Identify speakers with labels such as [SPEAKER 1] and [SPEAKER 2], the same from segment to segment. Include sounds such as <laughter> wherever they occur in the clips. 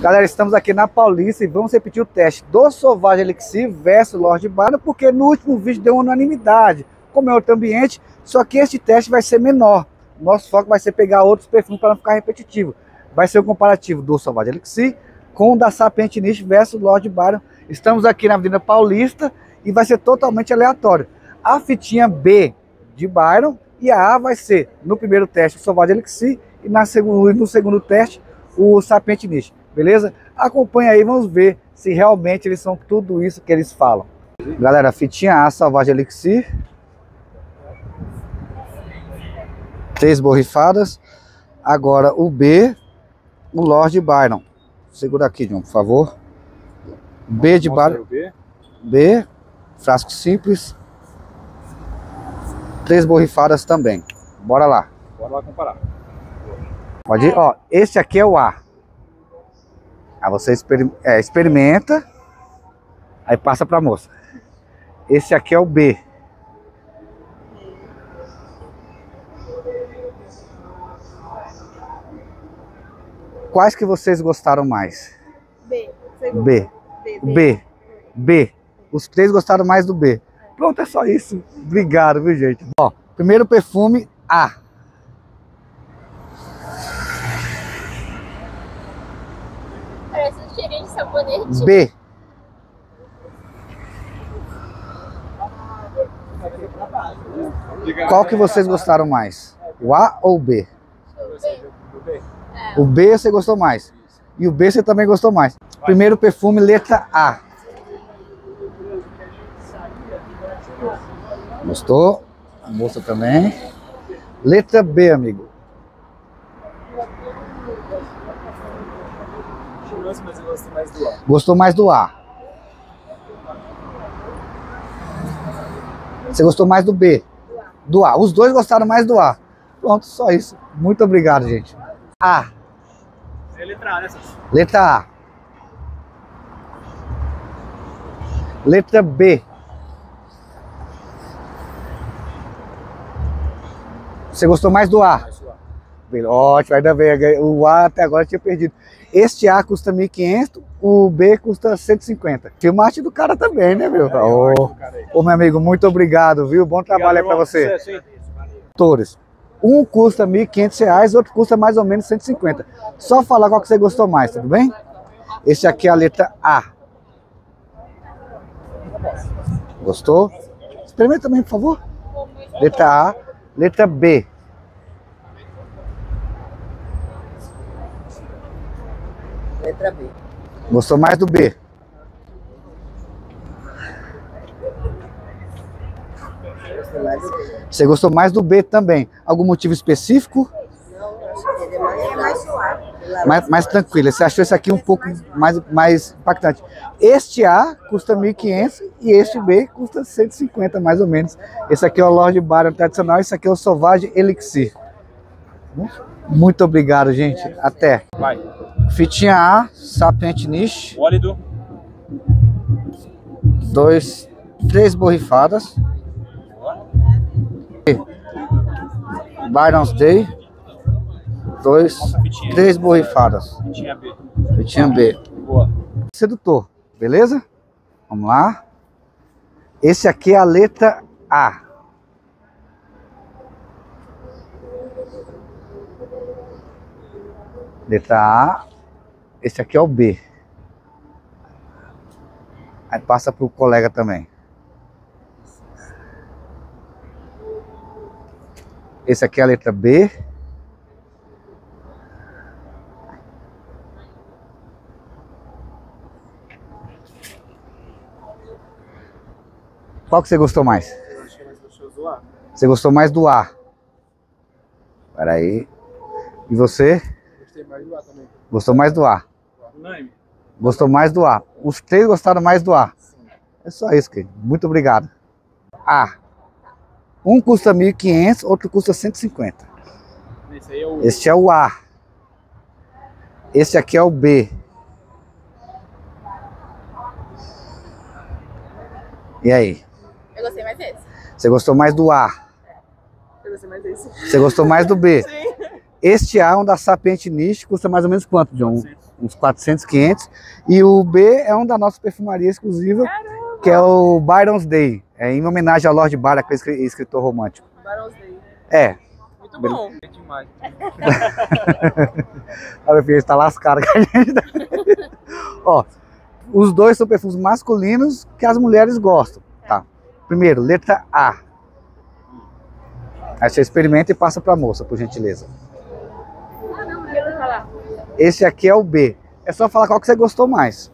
[SPEAKER 1] Galera, estamos aqui na Paulista e vamos repetir o teste do Sauvage Elixir versus Lord Byron, porque no último vídeo deu unanimidade, como é outro ambiente, só que este teste vai ser menor. Nosso foco vai ser pegar outros perfumes para não ficar repetitivo. Vai ser o um comparativo do Sauvage Elixir com o da Sapient Niche versus Lord Byron. Estamos aqui na Avenida Paulista e vai ser totalmente aleatório. A fitinha B de Byron e a A vai ser, no primeiro teste, o Sauvage Elixir e na no segundo teste, o Sapient Niche beleza? Acompanha aí, vamos ver se realmente eles são tudo isso que eles falam. Galera, fitinha A, Salvagem Elixir. Três borrifadas. Agora o B, o Lord Byron. Segura aqui, John, por favor. B de Byron. B, frasco simples. Três borrifadas também. Bora lá.
[SPEAKER 2] Bora lá comparar.
[SPEAKER 1] Pode ir? Ó, esse aqui é o A. Aí você exper é, experimenta, aí passa para a moça. Esse aqui é o B. Quais que vocês gostaram mais?
[SPEAKER 3] B.
[SPEAKER 1] B. B. B. B. Os três gostaram mais do B. Pronto, é só isso. Obrigado, viu, gente? Ó, primeiro perfume, A. B. Qual que vocês gostaram mais? O A ou o B? O B você gostou mais. E o B você também gostou mais. Primeiro perfume, letra A. Gostou? A moça também. Letra B, amigo. Gostei mais do A. Gostou mais do A. Você gostou mais do B? Do A. Os dois gostaram mais do A. Pronto, só isso. Muito obrigado, gente. A.
[SPEAKER 2] É letra A, né,
[SPEAKER 1] Letra A. Letra B. Você gostou mais do A? Ótimo, ainda bem. O A até agora tinha perdido. Este A custa 1.500, o B custa 150. Filmate do cara também, né, meu? É, ô, oh, meu amigo, muito obrigado, viu? Bom trabalho aí pra você. Torres. Um custa 1.500 reais, outro custa mais ou menos 150. Só falar qual que você gostou mais, tudo bem? Esse aqui é a letra A. Gostou? Experimenta também, por favor. Letra A. Letra B.
[SPEAKER 3] Letra B.
[SPEAKER 1] Gostou mais do B? Você gostou mais do B também? Algum motivo específico?
[SPEAKER 3] Mais, mais
[SPEAKER 1] tranquilo. Você achou esse aqui um pouco mais, mais impactante. Este A custa 1.500 e este B custa 150 mais ou menos. Esse aqui é o Lord Byron tradicional, esse aqui é o Sauvage Elixir. Muito obrigado, gente. Até.
[SPEAKER 2] Vai.
[SPEAKER 1] Fitinha A, Sapient Niche.
[SPEAKER 2] Ólido.
[SPEAKER 1] Dois, três borrifadas. Byron's Day. Dois, três borrifadas.
[SPEAKER 2] Fitinha B.
[SPEAKER 1] Fitinha B.
[SPEAKER 2] Boa.
[SPEAKER 1] Sedutor, beleza? Vamos lá. Esse aqui é a letra A. Letra A. Esse aqui é o B. Aí passa para o colega também. Esse aqui é a letra B. Qual que você gostou mais? Você gostou mais do A. Espera aí. E você?
[SPEAKER 2] Gostei mais do A também.
[SPEAKER 1] Gostou mais do A?
[SPEAKER 2] Unânime.
[SPEAKER 1] Gostou mais do A. Os três gostaram mais do A. Sim. É só isso, querido. Muito obrigado. A. Um custa 1.500, outro custa 150.
[SPEAKER 2] Esse aí é o...
[SPEAKER 1] Este é o A. Esse aqui é o B. E aí?
[SPEAKER 3] Eu gostei mais desse.
[SPEAKER 1] Você gostou mais do A?
[SPEAKER 3] Mais desse.
[SPEAKER 1] Você gostou mais do B? <laughs>
[SPEAKER 3] Sim.
[SPEAKER 1] Este A, um da Sapient Niche, custa mais ou menos quanto, John?
[SPEAKER 2] 400.
[SPEAKER 1] uns 400, 500. E o B é um da nossa perfumaria exclusiva, que é o Byron's Day. É em homenagem ao Lord Byron, aquele escri- escritor romântico.
[SPEAKER 3] Barões Day.
[SPEAKER 1] É,
[SPEAKER 3] Muito bom.
[SPEAKER 2] É demais. <laughs>
[SPEAKER 1] a minha filha está lascada com a gente. Ó, os dois são perfumes masculinos que as mulheres gostam. Tá. Primeiro, letra A. Aí você experimenta e passa para a moça, por gentileza.
[SPEAKER 3] Quero falar.
[SPEAKER 1] Esse aqui é o B. É só falar qual que você gostou mais.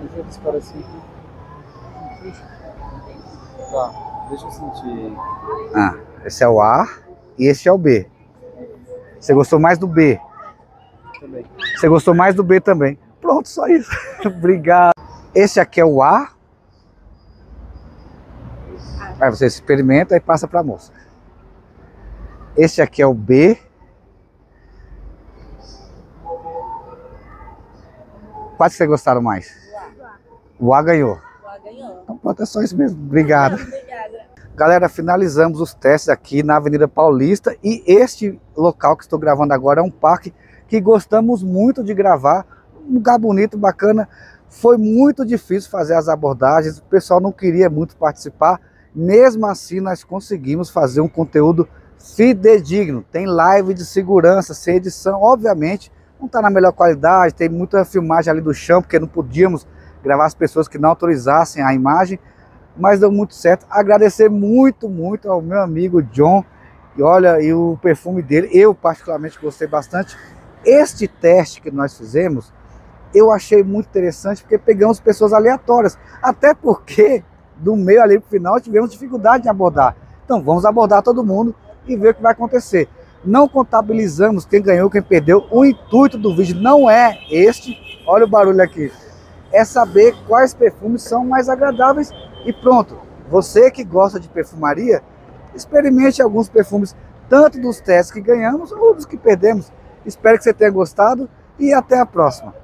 [SPEAKER 2] Deixa eu disparar. Tá, deixa eu sentir.
[SPEAKER 1] Ah, esse é o A e esse é o B. Você gostou mais do B?
[SPEAKER 2] Também.
[SPEAKER 1] Você gostou mais do B também? Pronto, só isso. <laughs> Obrigado. Esse aqui é o A. Aí você experimenta e passa para a moça. Esse aqui é o B. Qual que vocês gostaram mais? O A ganhou.
[SPEAKER 3] Ganhou.
[SPEAKER 1] Então pronto, é só isso mesmo. Obrigado. <laughs>
[SPEAKER 3] Obrigada.
[SPEAKER 1] Galera, finalizamos os testes aqui na Avenida Paulista e este local que estou gravando agora é um parque que gostamos muito de gravar, um lugar bonito, bacana. Foi muito difícil fazer as abordagens, o pessoal não queria muito participar, mesmo assim nós conseguimos fazer um conteúdo fidedigno. Tem live de segurança, sem edição, obviamente, não está na melhor qualidade, tem muita filmagem ali do chão, porque não podíamos gravar as pessoas que não autorizassem a imagem, mas deu muito certo. Agradecer muito, muito ao meu amigo John. E olha, e o perfume dele, eu particularmente gostei bastante. Este teste que nós fizemos, eu achei muito interessante, porque pegamos pessoas aleatórias. Até porque, do meio ali pro final, tivemos dificuldade em abordar. Então, vamos abordar todo mundo e ver o que vai acontecer. Não contabilizamos quem ganhou, quem perdeu. O intuito do vídeo não é este. Olha o barulho aqui é saber quais perfumes são mais agradáveis e pronto. Você que gosta de perfumaria, experimente alguns perfumes, tanto dos testes que ganhamos ou dos que perdemos. Espero que você tenha gostado e até a próxima.